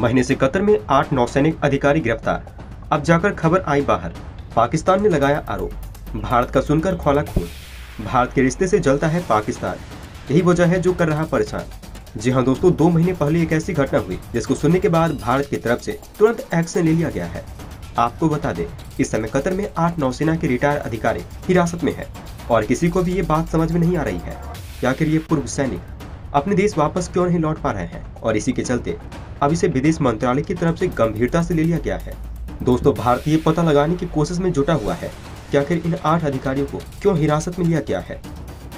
महीने से कतर में आठ नौसैनिक अधिकारी गिरफ़्तार। अब जाकर खबर आई बाहर। पाकिस्तान ने लगाया आरोप। भारत का सुनकर खोला खून। भारत के रिश्ते से जलता है पाकिस्तान। यही वजह है जो कर रहा परेशान। जी हाँ दोस्तों, दो महीने पहले एक ऐसी घटना हुई, जिसको सुनने के बाद भारत की तरफ़ से तुरंत एक्शन ले लिया गया है। आपको बता दें, इस समय कतर में आठ नौसेना के रिटायर अधिकारी हिरासत में है, और किसी को भी ये बात समझ में नहीं आ रही है। आखिर ये पूर्व सैनिक अपने देश वापस क्यों नहीं लौट पा रहे हैं, और इसी के चलते अब इसे विदेश मंत्रालय की तरफ़ से गंभीरता से ले लिया गया है। दोस्तों, भारतीय पता लगाने की कोशिश में जुटा हुआ है कि आखिर इन आठ अधिकारियों को क्यों हिरासत में लिया गया है।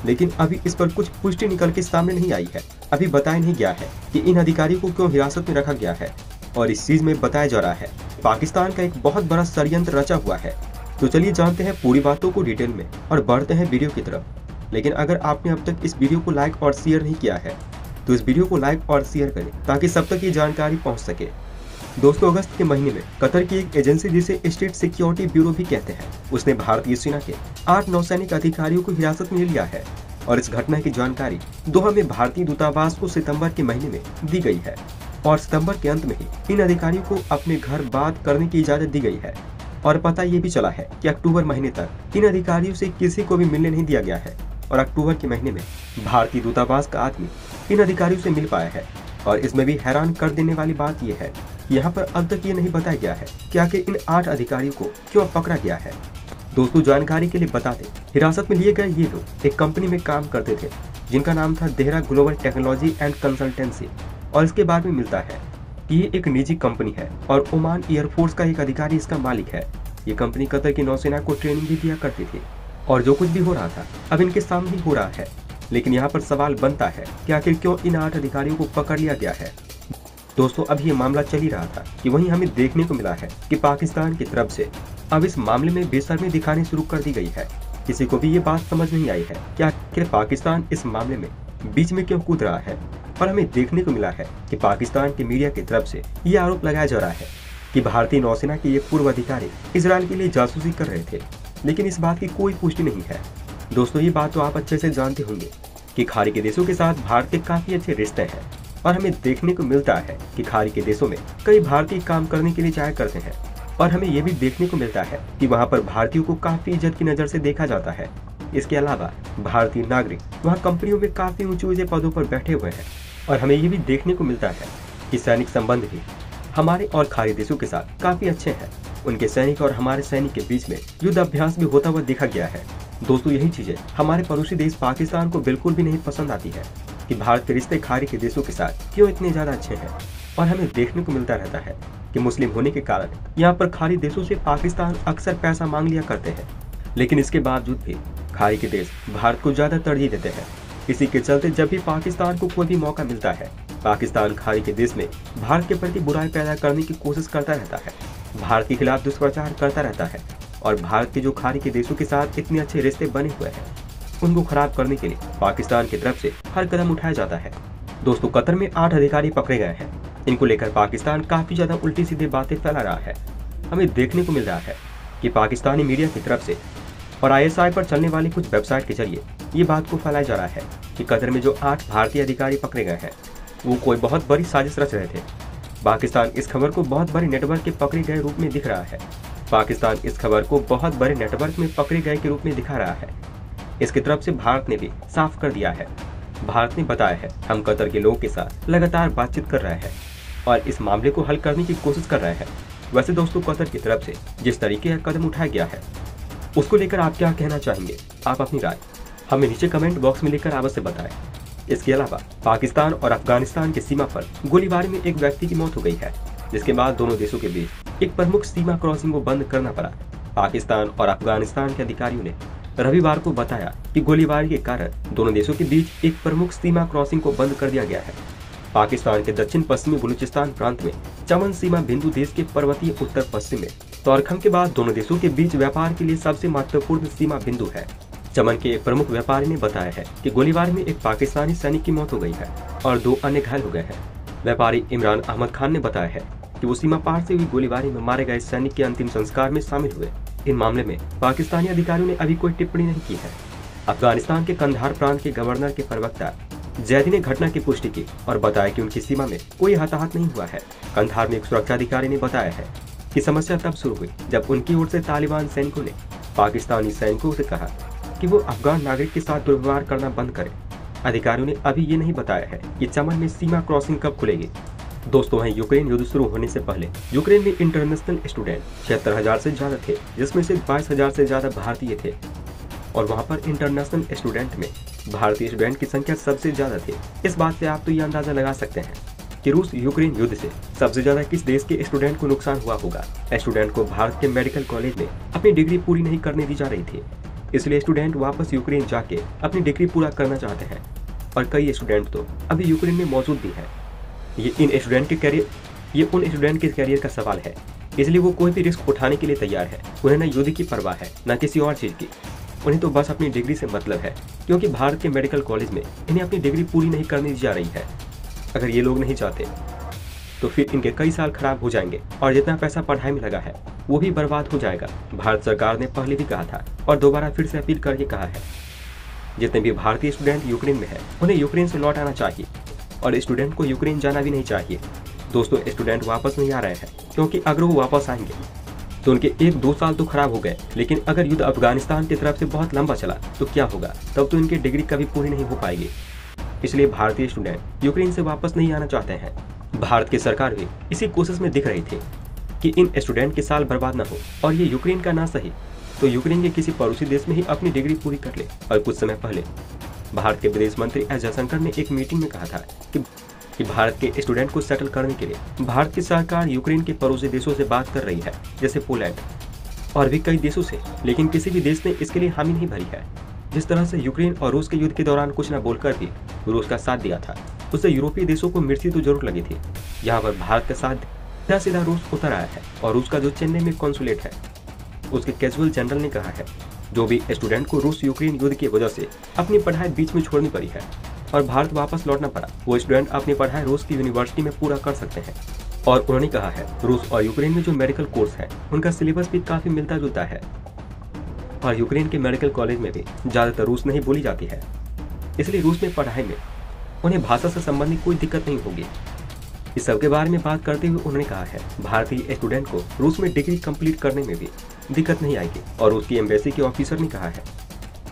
लेकिन अभी इस पर कुछ पुष्टि निकल के सामने नहीं आई है। अभी बताया नहीं गया है कि इन अधिकारियों को क्यों हिरासत में रखा गया है। और इस चीज़ में बताया जा रहा है, पाकिस्तान का एक बहुत बड़ा षडयंत्र रचा हुआ है। तो चलिए जानते हैं पूरी बातों को डिटेल में और बढ़ते हैं वीडियो की तरफ़। लेकिन अगर आपने अब तक इस वीडियो को लाइक और शेयर नहीं किया है तो इस वीडियो को लाइक और शेयर करें, ताकि सब तक ये जानकारी पहुँच सके। दोस्तों, अगस्त के महीने में कतर की एक एजेंसी जिसे स्टेट सिक्योरिटी ब्यूरो भी कहते हैं, उसने भारतीय सेना के आठ नौसैनिक अधिकारियों को हिरासत में लिया है और इस घटना की जानकारी दोहा में भारतीय दूतावास को सितंबर के महीने में दी गई है और सितंबर के अंत में ही इन अधिकारियों को अपने घर बात करने की इजाज़त दी गई है। और पता ये भी चला है कि अक्टूबर महीने तक इन अधिकारियों से किसी को भी मिलने नहीं दिया गया है। और अक्टूबर के महीने में भारतीय दूतावास का आदमी इन अधिकारियों से मिल पाया है। और इसमें भी हैरान कर देने वाली बात यह है, यहाँ पर अब तक ये नहीं बताया गया है कि आखिर इन आठ अधिकारियों को क्यों पकड़ा गया है। दोस्तों, जानकारी के लिए बता दें, हिरासत में लिए गए ये लोग एक कंपनी में काम करते थे, जिनका नाम था Dehra Global Technology and Consultancy. और इसके बाद में मिलता है कि ये एक निजी कंपनी है और ओमान एयरफोर्स का एक अधिकारी इसका मालिक है। ये कंपनी कतर की नौसेना को ट्रेनिंग भी दिया करती थी। और जो कुछ भी हो रहा था, अब इनके सामने हो रहा है। लेकिन यहाँ पर सवाल बनता है कि आखिर क्यों इन आठ अधिकारियों को पकड़ लिया गया है? दोस्तों, अब ये मामला चल ही रहा था कि वहीं हमें देखने को मिला है कि पाकिस्तान की तरफ़ से अब इस मामले में बेसरमी दिखानी शुरू कर दी गई है। किसी को भी ये बात समझ नहीं आई है कि आखिर पाकिस्तान इस मामले में बीच में क्यों कूद रहा है? और हमें देखने को मिला है कि पाकिस्तान के मीडिया की तरफ़ से ये आरोप लगाया जा रहा है कि भारतीय नौसेना के ये पूर्व अधिकारी इसराइल के लिए जासूसी कर रहे थे। लेकिन इस बात की कोई पुष्टि नहीं है। दोस्तों, ये बात तो आप अच्छे से जानते होंगे कि खाड़ी के देशों के साथ भारत के काफ़ी अच्छे रिश्ते हैं और हमें देखने को मिलता है कि खाड़ी के देशों में कई भारतीय काम करने के लिए जाया करते हैं और हमें ये भी देखने को मिलता है कि वहाँ पर भारतीयों को काफ़ी इज़्ज़त की नज़र से देखा जाता है। इसके अलावा भारतीय नागरिक वहाँ कंपनियों में काफ़ी ऊँचे ऊँचे पदों पर बैठे हुए हैं और हमें ये भी देखने को मिलता है कि सैनिक संबंध भी हमारे और खाड़ी देशों के साथ काफ़ी अच्छे हैं। उनके सैनिक और हमारे सैनिक के बीच में युद्ध अभ्यास भी होता हुआ देखा गया है। दोस्तों, यही चीज़ें हमारे पड़ोसी देश पाकिस्तान को बिल्कुल भी नहीं पसंद आती है कि भारत के रिश्ते खाड़ी के देशों के साथ क्यों इतने ज़्यादा अच्छे हैं। और हमें देखने को मिलता रहता है कि मुस्लिम होने के कारण यहाँ पर खाड़ी देशों से पाकिस्तान अक्सर पैसा मांग लिया करते हैं। लेकिन इसके बावजूद भी खाड़ी के देश भारत को ज़्यादा तरजीह देते हैं। इसी के चलते जब भी पाकिस्तान को कोई भी मौका मिलता है, पाकिस्तान खाड़ी के देश में भारत के प्रति बुराई पैदा करने की कोशिश करता रहता है। भारत के खिलाफ दुष्प्रचार करता रहता है और भारत के जो खाड़ी के देशों के साथ इतने अच्छे रिश्ते बने हुए हैं, उनको खराब करने के लिए पाकिस्तान की तरफ़ से हर कदम उठाया जाता है। दोस्तों, कतर में आठ अधिकारी पकड़े गए हैं। इनको लेकर पाकिस्तान काफ़ी ज़्यादा उल्टी सीधी बातें फैला रहा है। हमें देखने को मिल रहा है कि पाकिस्तानी मीडिया की तरफ़ से और आईएसआई पर चलने वाली कुछ वेबसाइट के ज़रिए ये बात को फैलाया जा रहा है कि कतर में जो आठ भारतीय अधिकारी पकड़े गए हैं, वो कोई बहुत बड़ी साजिश रच रहे थे। पाकिस्तान इस खबर को बहुत बड़े नेटवर्क के पकड़े गए रूप में दिख रहा है। पाकिस्तान इस खबर को बहुत बड़े नेटवर्क में पकड़े गए के रूप में दिखा रहा है। इसकी तरफ़ से भारत ने भी साफ़ कर दिया है। भारत ने बताया है, हम कतर के लोगों के साथ लगातार बातचीत कर रहे हैं और इस मामले को हल करने की कोशिश कर रहे हैं। वैसे दोस्तों, कतर की तरफ़ से जिस तरीके का कदम उठाया गया है, उसको लेकर आप क्या कहना चाहेंगे? आप अपनी राय हमें नीचे कमेंट बॉक्स में लेकर अवश्य बताएँ। इसके अलावा पाकिस्तान और अफ़गानिस्तान की सीमा पर गोलीबारी में एक व्यक्ति की मौत हो गई है, जिसके बाद दोनों देशों के बीच एक प्रमुख सीमा क्रॉसिंग को बंद करना पड़ा। पाकिस्तान और अफ़गानिस्तान के अधिकारियों ने रविवार को बताया कि गोलीबारी के कारण दोनों देशों के बीच एक प्रमुख सीमा क्रॉसिंग को बंद कर दिया गया है। पाकिस्तान के दक्षिण पश्चिमी बलूचिस्तान प्रांत में चमन सीमा बिंदु देश के पर्वतीय उत्तर पश्चिम में तौरखम के बाद दोनों देशों के बीच व्यापार के लिए सबसे महत्वपूर्ण सीमा बिंदु है। चमन के एक प्रमुख व्यापारी ने बताया है कि गोलीबारी में एक पाकिस्तानी सैनिक की मौत हो गई है और दो अन्य घायल हो गए हैं। व्यापारी इमरान अहमद खान ने बताया है कि वो सीमा पार से हुई गोलीबारी में मारे गए सैनिक के अंतिम संस्कार में शामिल हुए। इन मामले में पाकिस्तानी अधिकारियों ने अभी कोई टिप्पणी नहीं की है। अफ़गानिस्तान के कंधार प्रांत के गवर्नर के प्रवक्ता जैदी ने घटना की पुष्टि की और बताया कि उनकी सीमा में कोई हताहत नहीं हुआ है। कंधार में एक सुरक्षा अधिकारी ने बताया है कि समस्या तब शुरू हुई जब उनकी ओर से तालिबान सैनिकों ने पाकिस्तानी सैनिकों से कहा कि वो अफगान नागरिक के साथ दुर्व्यवहार करना बंद करे। अधिकारियों ने अभी ये नहीं बताया है कि चमन में सीमा क्रॉसिंग कब खुलेगी। दोस्तों, वहीं यूक्रेन युद्ध शुरू होने से पहले यूक्रेन में इंटरनेशनल स्टूडेंट छिहत्तर हज़ार से ज़्यादा थे, जिसमें से बाईस हज़ार से ज़्यादा भारतीय थे। और वहाँ पर इंटरनेशनल स्टूडेंट में भारतीय स्टूडेंट की संख्या सबसे ज़्यादा थी। इस बात से आप तो ये अंदाज़ा लगा सकते हैं कि रूस यूक्रेन युद्ध से सबसे ज़्यादा किस देश के स्टूडेंट को नुकसान हुआ होगा। स्टूडेंट को भारत के मेडिकल कॉलेज में अपनी डिग्री पूरी नहीं करने दी जा रही थी। इसलिए स्टूडेंट वापस यूक्रेन जाके अपनी डिग्री पूरा करना चाहते हैं। और कई स्टूडेंट तो अभी यूक्रेन में मौजूद भी हैं। ये इन स्टूडेंट के कैरियर ये उन स्टूडेंट के कैरियर का सवाल है। इसलिए वो कोई भी रिस्क उठाने के लिए तैयार है। उन्हें न युद्ध की परवाह है, न किसी और चीज़ की। उन्हें तो बस अपनी डिग्री से मतलब है, क्योंकि भारत के मेडिकल कॉलेज में इन्हें अपनी डिग्री पूरी नहीं करने दी जा रही है। अगर ये लोग नहीं चाहते तो फिर इनके कई साल खराब हो जाएँगे और जितना पैसा पढ़ाई में लगा है, वो भी बर्बाद हो जाएगा। भारत सरकार ने पहले भी कहा था और दोबारा फिर से अपील करके कहा है। जितने भी भारतीय स्टूडेंट यूक्रेन में है, उन्हें यूक्रेन से लौट आना चाहिए और स्टूडेंट को यूक्रेन जाना भी नहीं चाहिए। दोस्तों, स्टूडेंट वापस नहीं आ रहे हैं, क्योंकि अगर वो वापस आएँगे। तो उनके एक दो साल तो खराब हो गए, लेकिन अगर युद्ध अफ़गानिस्तान की तरफ़ से बहुत लंबा चला तो क्या होगा? तब तो इनकी डिग्री कभी पूरी नहीं हो पाएगी। इसलिए भारतीय स्टूडेंट यूक्रेन से वापस नहीं आना चाहते हैं। भारत की सरकार भी इसी कोशिश में दिख रही थी कि इन स्टूडेंट के साल बर्बाद न हो और ये यूक्रेन का ना सही। तो यूक्रेन के किसी पड़ोसी देश में ही अपनी डिग्री पूरी कर ले। और कुछ समय पहले भारत के विदेश मंत्री एस जयशंकर ने एक मीटिंग में कहा था कि कि भारत के स्टूडेंट को सेटल करने के लिए भारत की सरकार यूक्रेन के पड़ोसी देशों से बात कर रही है, जैसे पोलैंड और भी कई देशों से। लेकिन किसी भी देश ने इसके लिए हामी नहीं भरी है। जिस तरह से यूक्रेन और रूस के युद्ध के दौरान कुछ न बोलकर भी रूस का साथ दिया था। उससे यूरोपीय देशों को मिर्ची तो ज़रूर लगी थी। यहाँ पर भारत के साथ सीधा सीधा रूस उतर आया है और रूस का जो चेन्नई में कॉन्सुलेट है, उसके कैजुअल जनरल ने कहा है, जो भी स्टूडेंट को रूस यूक्रेन युद्ध की वजह से अपनी पढ़ाई बीच में छोड़नी पड़ी है और भारत वापस लौटना पड़ा, वो स्टूडेंट अपनी पढ़ाई रूस की यूनिवर्सिटी में पूरा कर सकते हैं। और उन्होंने कहा है, रूस और यूक्रेन में जो मेडिकल कोर्स है, उनका सिलेबस भी काफ़ी मिलता जुलता है। और यूक्रेन के मेडिकल कॉलेज में भी ज़्यादातर रूस नहीं बोली जाती है, इसलिए रूस में पढ़ाई में उन्हें भाषा से संबंधित कोई दिक्कत नहीं होगी। इस सब के बारे में बात करते हुए उन्होंने कहा है, भारतीय स्टूडेंट को रूस में डिग्री कंप्लीट करने में भी दिक्कत नहीं आएगी। और उसकी एम्बेसी के ऑफिसर ने कहा है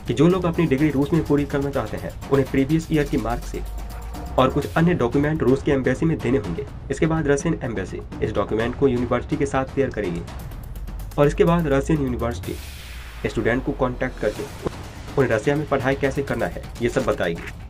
कि जो लोग अपनी डिग्री रूस में पूरी करना चाहते हैं, उन्हें प्रीवियस ईयर की मार्कशीट और कुछ अन्य डॉक्यूमेंट रूस की एम्बेसी में देने होंगे। इसके बाद रशियन एम्बेसी इस डॉक्यूमेंट को यूनिवर्सिटी के साथ शेयर करेगी। और इसके बाद रशियन यूनिवर्सिटी स्टूडेंट को कॉन्टैक्ट करके उन्हें रसिया में पढ़ाई कैसे करना है, ये सब बताएगी।